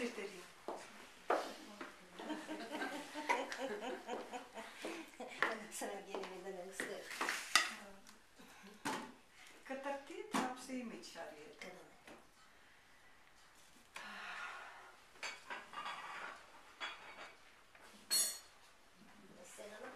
Секретарі. На самом деле не надо услышать. Катартит вообще иметь человека. Sen ona